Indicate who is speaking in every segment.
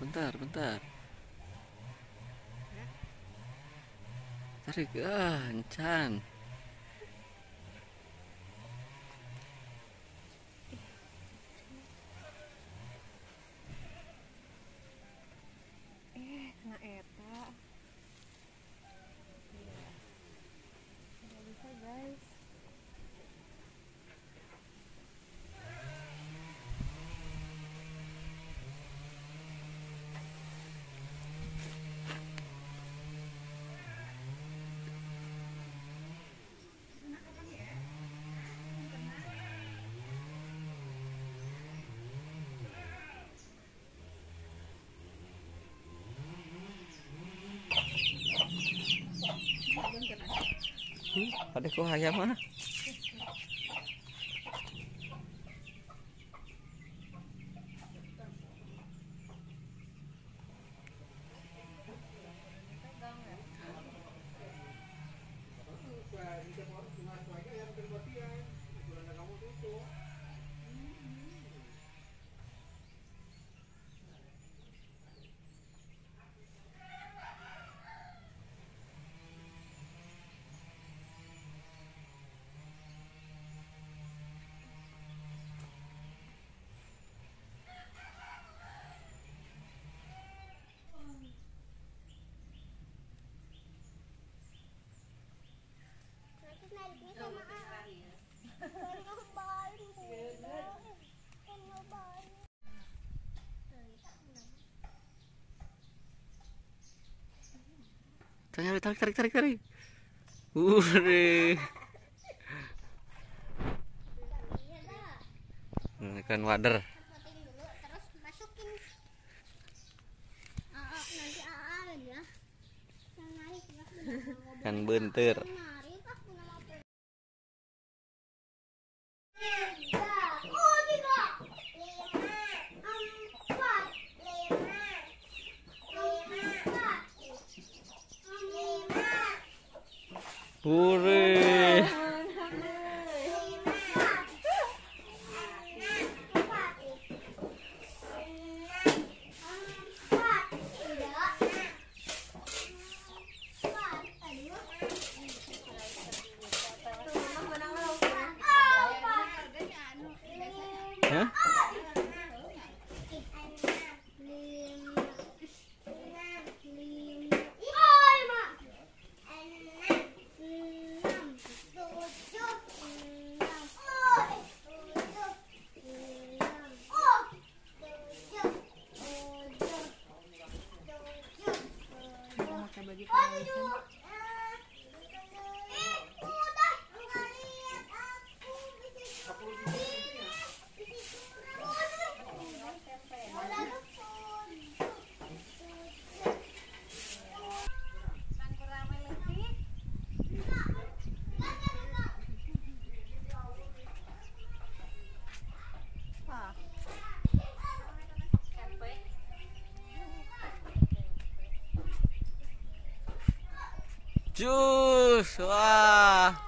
Speaker 1: bentar, bentar. Tarik, ah, encan. Padahal kok ayam mana?
Speaker 2: Tanya
Speaker 1: tarik tarik tarik tarik. Ure. Ikan wader.
Speaker 2: Ikan bentir. Hurray! Huh? 就说。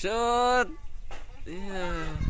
Speaker 2: Shoot!
Speaker 1: Yeah.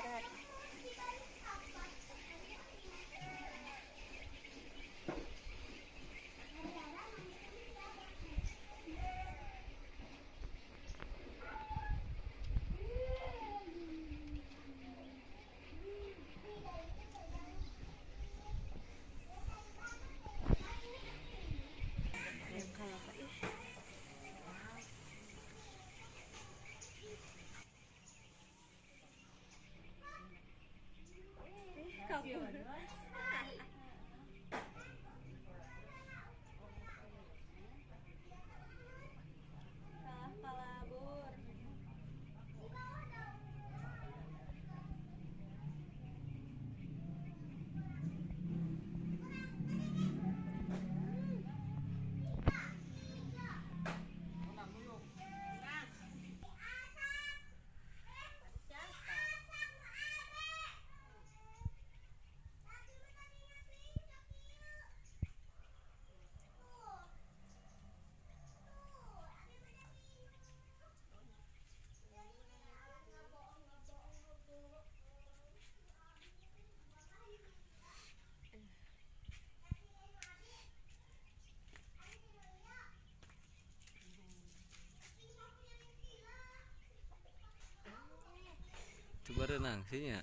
Speaker 1: feeling, right? youtuber renang sih ya